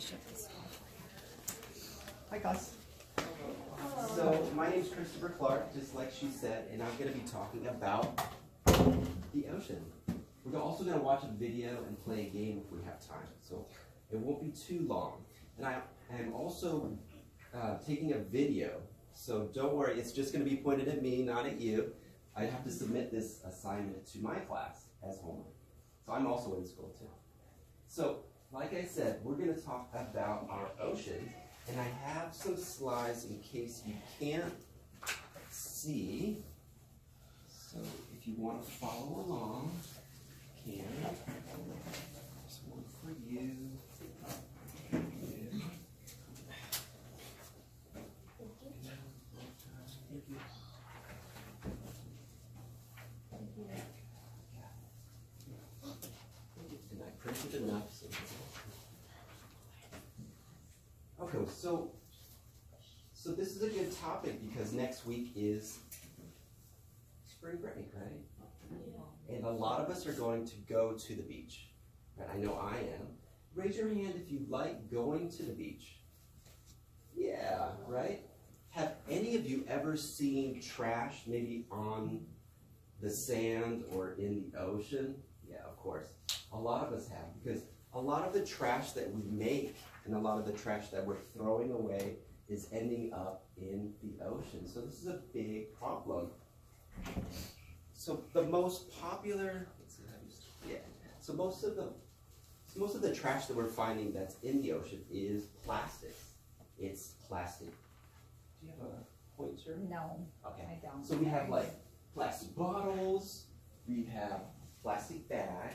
this off. Hi, Gus. So, my name is Christopher Clark, just like she said, and I'm going to be talking about the ocean. We're also going to watch a video and play a game if we have time, so it won't be too long. And I am also uh, taking a video, so don't worry, it's just going to be pointed at me, not at you. I have to submit this assignment to my class as homework. So I'm also in school too. So, like I said, we're going to talk about our oceans, and I have some slides in case you can't see. So if you want to follow along, can. There's one for you. Thank you. And I printed enough. So okay, so so this is a good topic because next week is spring break, right? Yeah. And a lot of us are going to go to the beach. Right? I know I am. Raise your hand if you like going to the beach. Yeah, right? Have any of you ever seen trash maybe on the sand or in the ocean? Yeah, of course. A lot of us have because a lot of the trash that we make and a lot of the trash that we're throwing away is ending up in the ocean. So this is a big problem. So the most popular, yeah. So most of the so most of the trash that we're finding that's in the ocean is plastics. It's plastic. Do you have a pointer? No, Okay. I don't. So we have like plastic bottles, we have plastic bags,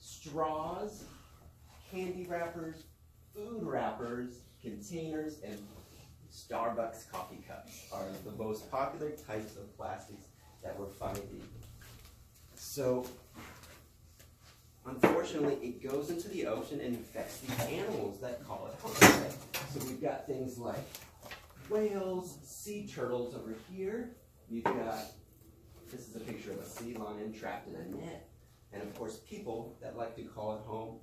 straws, candy wrappers, food wrappers, containers, and Starbucks coffee cups are the most popular types of plastics that we're finding. So, unfortunately, it goes into the ocean and infects the animals that call it home. So we've got things like whales, sea turtles over here. You've got, this is a picture of a sea lion trapped in a net. And of course, people that like to call it home.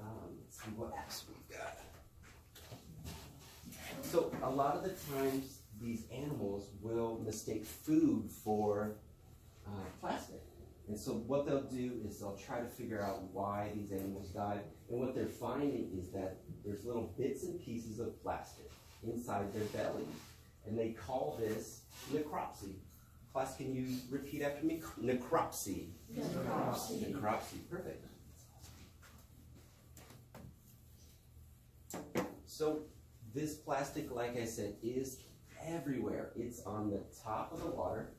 Um, let's see what else we've got. So a lot of the times, these animals will mistake food for uh, plastic. And so what they'll do is they'll try to figure out why these animals died. And what they're finding is that there's little bits and pieces of plastic inside their bellies. And they call this necropsy. Class, can you repeat after me? Necropsy. Necropsy. Necropsy. Perfect. So this plastic, like I said, is everywhere. It's on the top of the water,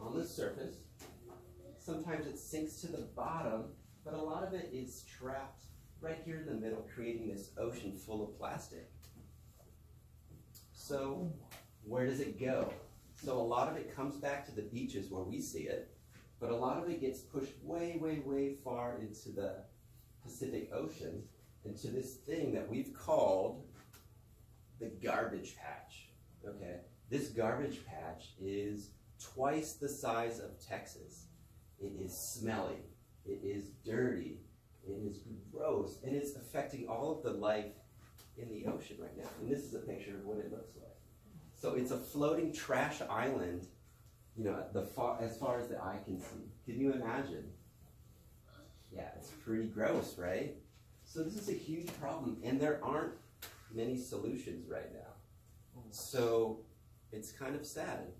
on the surface. Sometimes it sinks to the bottom, but a lot of it is trapped right here in the middle, creating this ocean full of plastic. So where does it go? So a lot of it comes back to the beaches where we see it, but a lot of it gets pushed way, way, way far into the Pacific Ocean, into this thing that we've called the garbage patch. Okay, this garbage patch is twice the size of Texas. It is smelly. It is dirty. It is gross, and it's affecting all of the life in the ocean right now. And this is a picture of what it looks like. So it's a floating trash island. You know, the far as far as the eye can see. Can you imagine? Yeah, it's pretty gross, right? So this is a huge problem, and there aren't many solutions right now. So it's kind of sad.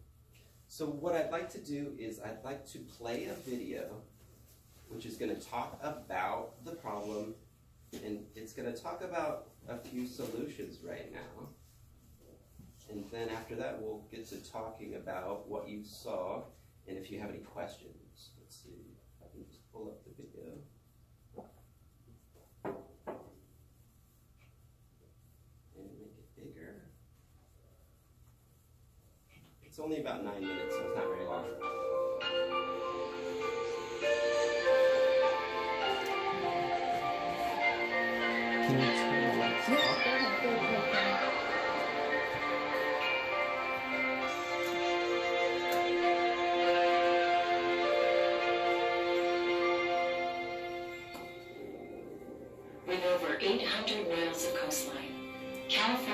So what I'd like to do is I'd like to play a video which is going to talk about the problem and it's going to talk about a few solutions right now. And then after that we'll get to talking about what you saw and if you have any questions. Let's see if I can just pull up the video. and make it bigger. It's only about nine minutes, so it's not very long.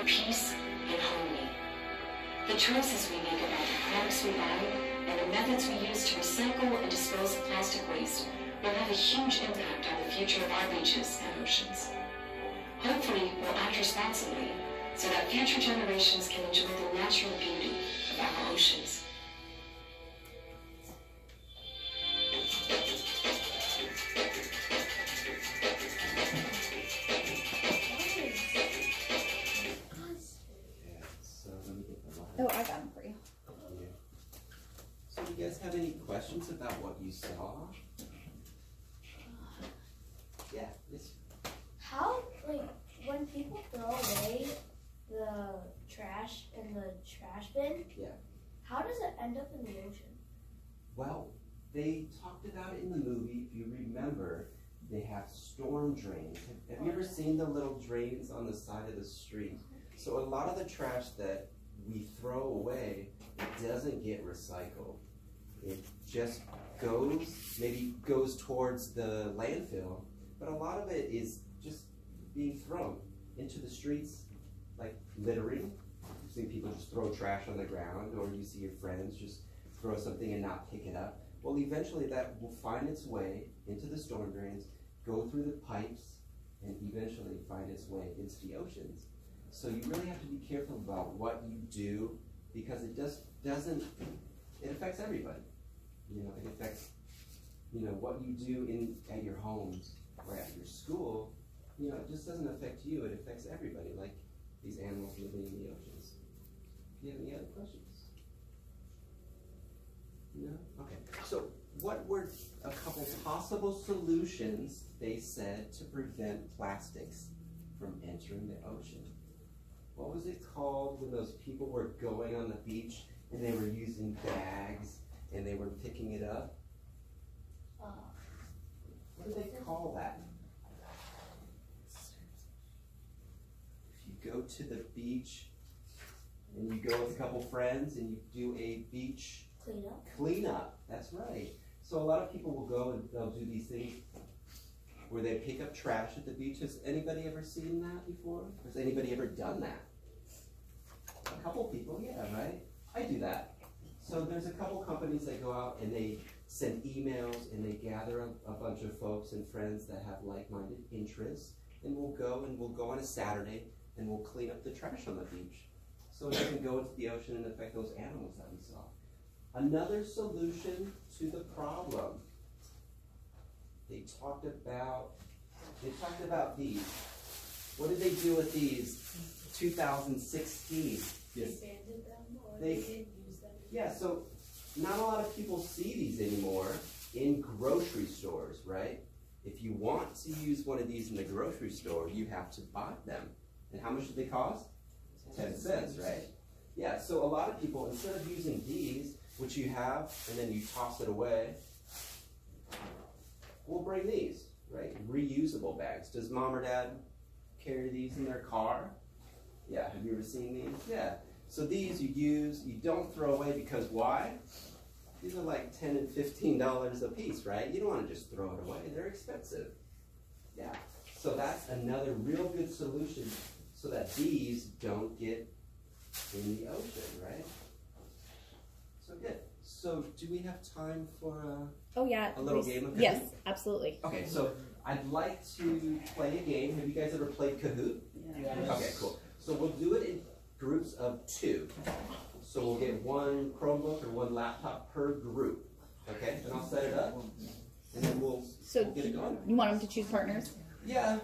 For peace and harmony. The choices we make about the products we buy and the methods we use to recycle and dispose of plastic waste will have a huge impact on the future of our beaches and oceans. Hopefully, we'll act responsibly so that future generations can enjoy the natural beauty of our oceans. You saw? Yeah, it's, How, like, when people throw away the trash in the trash bin, Yeah. how does it end up in the ocean? well, they talked about it in the movie, if you remember, they have storm drains. Have- Have you ever oh. seen the little drains on the side of the street? So a lot of the trash that we throw away, it doesn't get recycled. It just goes, maybe goes towards the landfill, but a lot of it is just being thrown into the streets, like littering. You see people just throw trash on the ground, or you see your friends just throw something and not pick it up. Well, eventually that will find its way into the storm drains, go through the pipes, and eventually find its way into the oceans. So you really have to be careful about what you do because it just doesn't, it affects everybody. You know, it affects, you know, what you do in, at your homes or at your school, you know, it just doesn't affect you, it affects everybody, like these animals living in the oceans. Do you have any other questions? No? Okay. So what were a couple possible solutions they said to prevent plastics from entering the ocean? What was it called when those people were going on the beach and they were using bags and they were picking it up? Uh, What do they call that? If you go to the beach and you go with a couple friends and you do a beach clean up. cleanup, that's right. So a lot of people will go and they'll do these things where they pick up trash at the beach. Has anybody ever seen that before? Has anybody ever done that? A couple people, yeah, right? I do that. So there's a couple companies that go out and they send emails and they gather a, a bunch of folks and friends that have like-minded interests and we'll go and we'll go on a Saturday and we'll clean up the trash on the beach. So it doesn't go into the ocean and affect those animals that we saw. Another solution to the problem. They talked about they talked about these. What did they do with these? 2016. Yes. Abandoned them or They- didn't use them. Yeah, so not a lot of people see these anymore in grocery stores, right? If you want to use one of these in the grocery store, you have to buy them. And how much do they cost? Ten cents, right? Yeah, so a lot of people, instead of using these, which you have, and then you toss it away, we'll bring these, right? Reusable bags. Does mom or dad carry these in their car? Yeah, have you ever seen these? Yeah. So these you use, you don't throw away because why? These are like ten and fifteen dollars a piece, right? You don't want to just throw it away; they're expensive. Yeah. So that's another real good solution, so that these don't get in the ocean, right? So good. So do we have time for uh Oh yeah. A little game of Kahoot? Yes, absolutely. Okay, so I'd like to play a game. Have you guys ever played Kahoot? Yeah. Okay, cool. So we'll do it in groups of two. So we'll get one Chromebook or one laptop per group. Okay, and I'll set it up, and then we'll, So we'll get it going. you want them to choose partners? Yeah,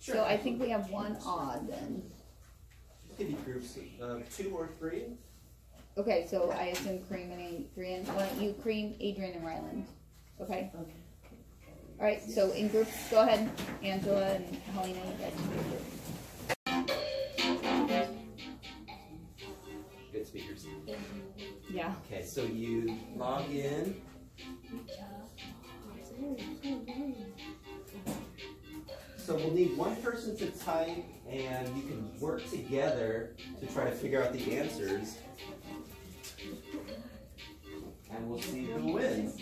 sure. So I think we have one odd then. Give you groups of um, two or three. Okay, so I assume Kareem and Adrian. Why don't you Kareem, Adrian, and Ryland? Okay. All right. So in groups, go ahead, Angela and Helena. You guys can be a speakers. Yeah. Okay, so you log in. So we'll need one person to type, and you can work together to try to figure out the answers. And we'll see who wins.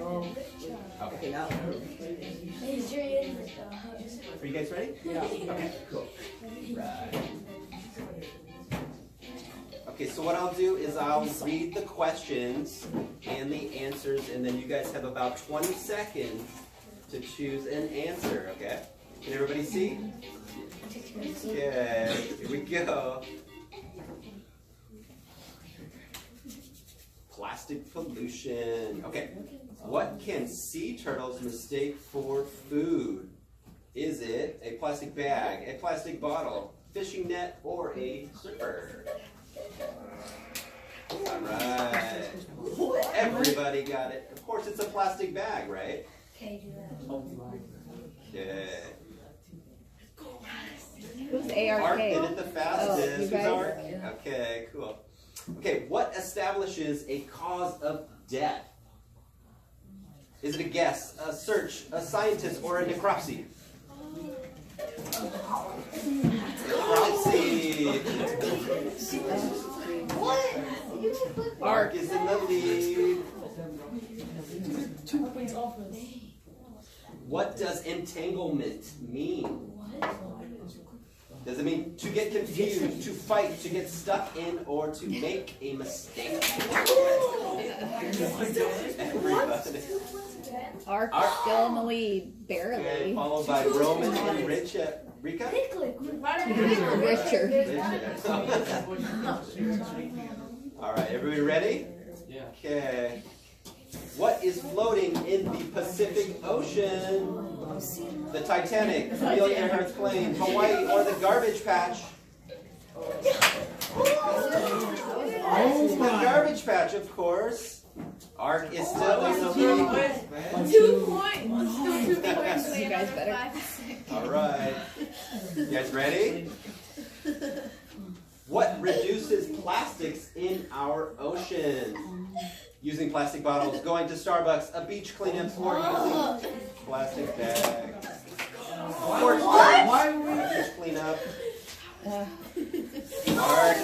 Okay. Okay, now. O? Is your in Are you guys ready? Yeah. Okay, cool. Right. Okay, so what I'll do is I'll read the questions and the answers, and then you guys have about 20 seconds to choose an answer, okay? Can everybody see? Okay, here we go. Plastic pollution. Okay, what can sea turtles mistake for food? Is it a plastic bag, a plastic bottle, fishing net, or a surfer? Alright. Everybody got it. Of course, it's a plastic bag, right? Okay, do that. Okay. Who's Art did ARK? it the Oh, fastest. you Who's guys? Art? Okay, cool. Okay, what establishes a cause of death? Is it a guess, a search, a scientist, or a necropsy? Necropsy. What? You can put Ark is in the lead. Two points off of What does entanglement mean? What? Does it mean to get confused, to fight, to get stuck in, or to make a mistake? Everybody. ARK Ark. still in the lead, Okay, barely. followed by Roman and Richa. Uh, Rika? Pickle. Richard. All right, everybody ready? Yeah. Okay. What is floating in the Pacific Ocean? The Titanic, Amelia Earhart plane, Hawaii, or the garbage patch? The garbage patch, of course. Ark is still in the lead. Two points. You guys better. All right. You guys ready? What reduces plastics in our ocean? Using plastic bottles, going to Starbucks, a beach cleanup, or using plastic bags. Porch cleanup, beach cleanup. Uh, Ark.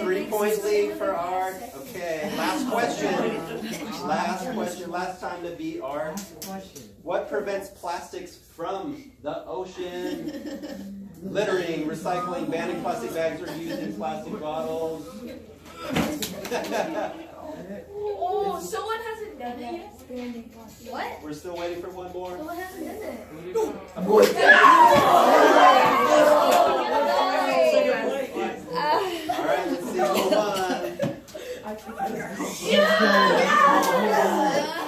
Three point lead for Ark. Okay, last question. Last question. Last time to beat Ark. What prevents plastics from the ocean? Littering, recycling, banning plastic bags or using plastic bottles. Oh, someone hasn't done it yet? What? We're still waiting for one more. Someone hasn't done it. Ah, All right, let's see who won.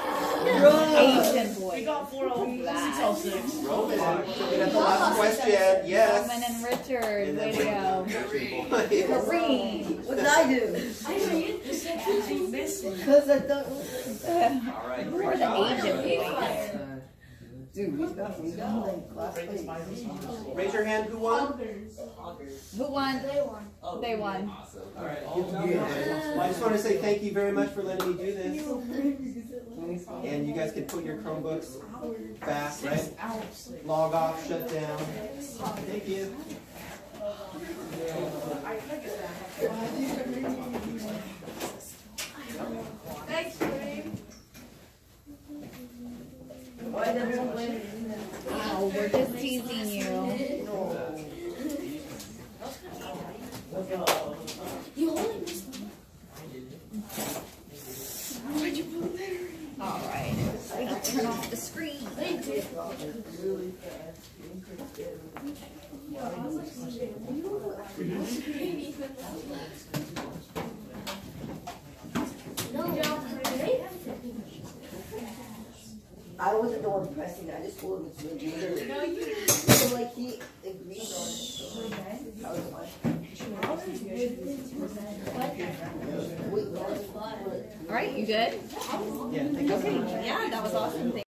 Asian boy. We got four all six. Roman, did the last question? Yes. Roman and Richard, way to go. Kareem. What did I do? I know you you said you missed Because I thought. All right, Who are the. Asian boys? Dude, we got, we got like last place. Raise your hand. Who won? Who won? They won. They won. Awesome. All right. I just want to say thank you very much for letting me do this. And you guys can put your Chromebooks back, right? Log off, shut down. Thank you. Thanks, Kareem. Why did everyone win? Wow, we're just teasing you. You only missed All right. We can turn off the screen. They did. No, they I wasn't the one pressing, I just told him it's really good. No, you So like he agreed on it, so I was like, wait, no, All right, you good? Yeah, thank you so. Okay, yeah, that was awesome. Thank